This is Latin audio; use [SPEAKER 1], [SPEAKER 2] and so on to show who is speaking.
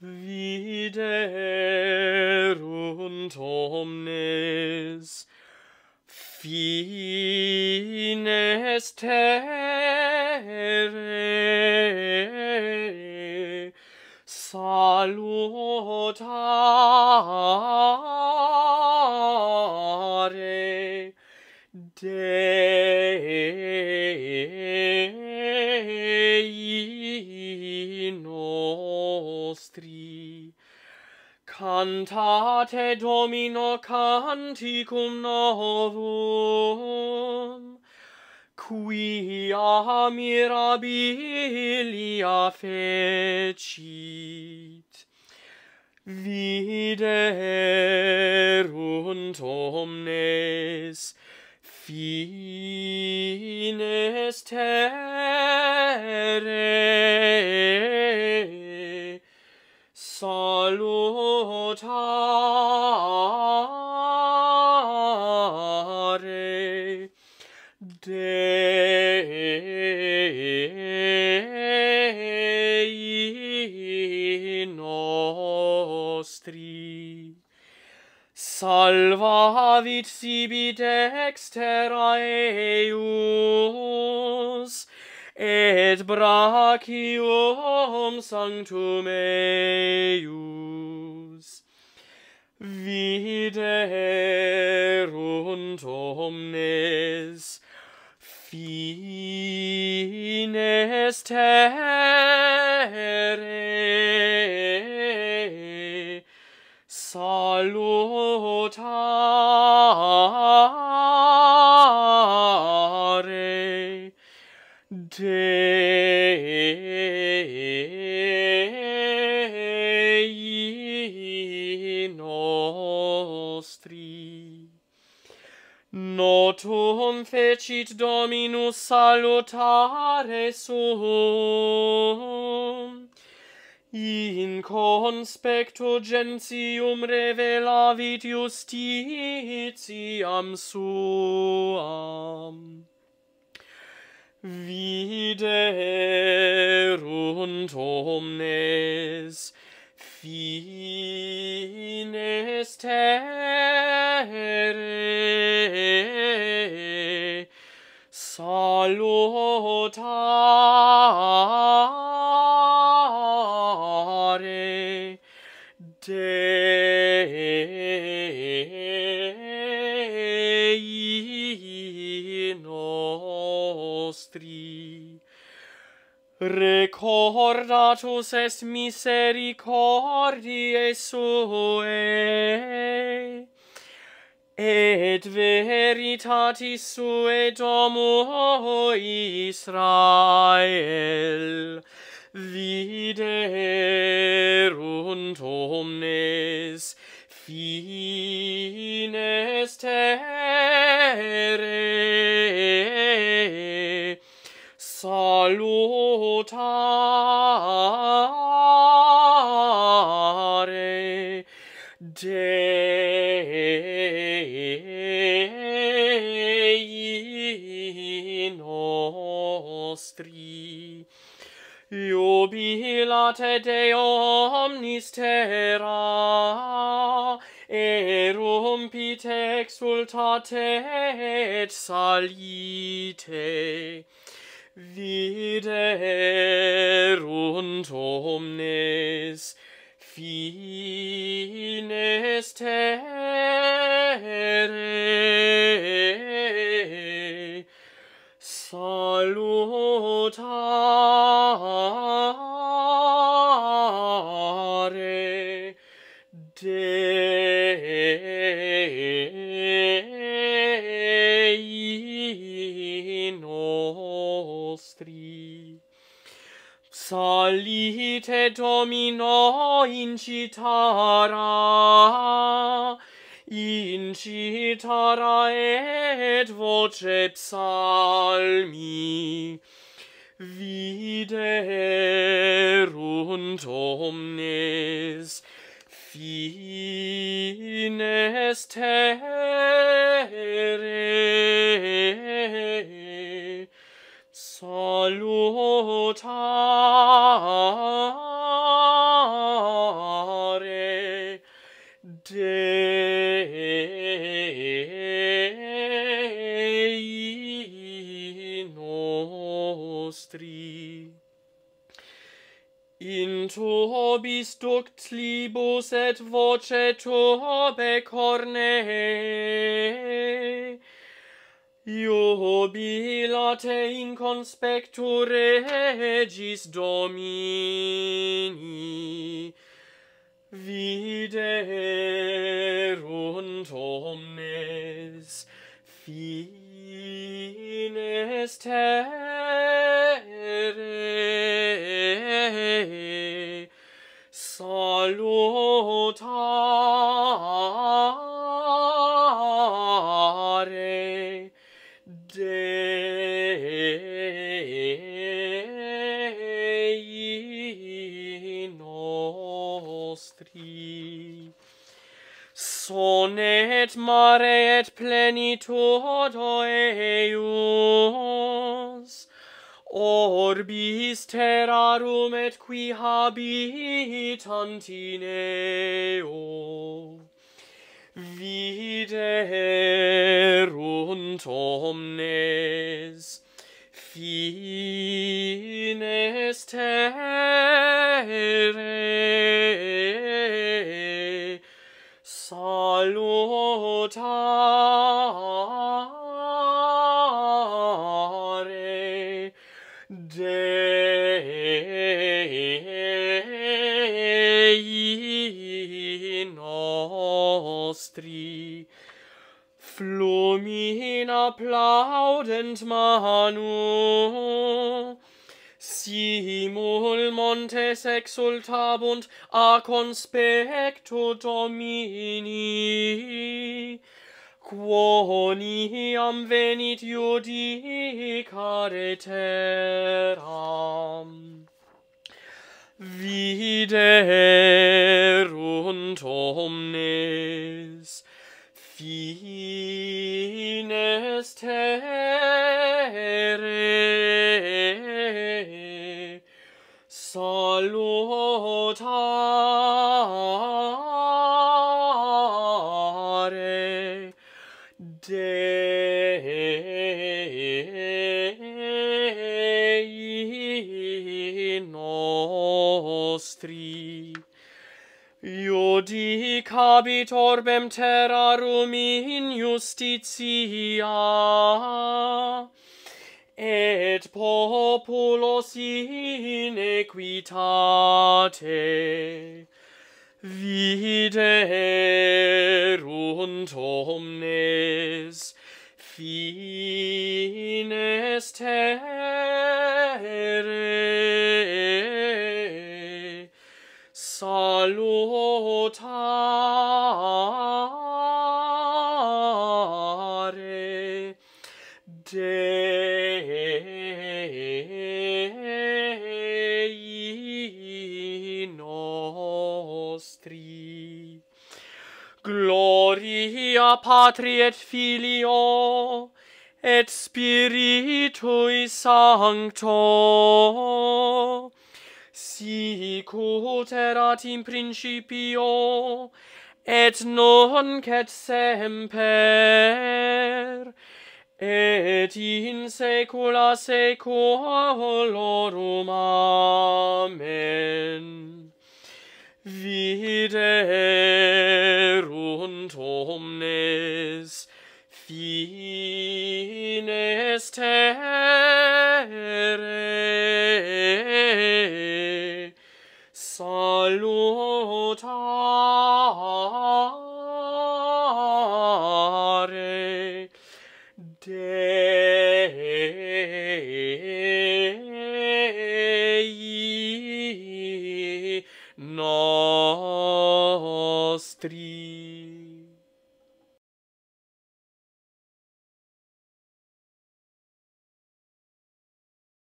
[SPEAKER 1] viderunt omnes fines te Te Domino canticum novum, quia mirabilia fecit. Viderunt omnes fines terra, salvavit sibi dextera eius, et brachium sanctum eius. Viderunt omnes, fines terra, notare Dei nostri. Notum fecit Dominus salutare sum In conspecto gentium revelavit justitiam suam. Vide recordatus est misericordiae suae, et veritatis suae domo Israel, viderunt omnes fiis, nostri. Iubilate Deo omnis terra erumpit exultate et salite. Vide nostri. In tu duct libus et voce tu hobe corne. Iubilate in conspectu regis domini. Viderunt omnes, fii in est terre salutare sone et mare et plenitudo eius. Orbis terrarum et qui habitant in eo viderunt omnes fines terrae Dei nostri. Flumina plaudent manu. Simul montes exultabunt a conspectu domini quoniam venit judicare terram. Vide Dei nostri. Iudicabit orbem terrarum in justitia, et populos in equitate, vide erunt omnes fines terra Patri et Filio et Spiritui Sancto. Sic ut erat in principio et nunc et semper et in saecula saeculorum. Amen viderunt omnes fines terre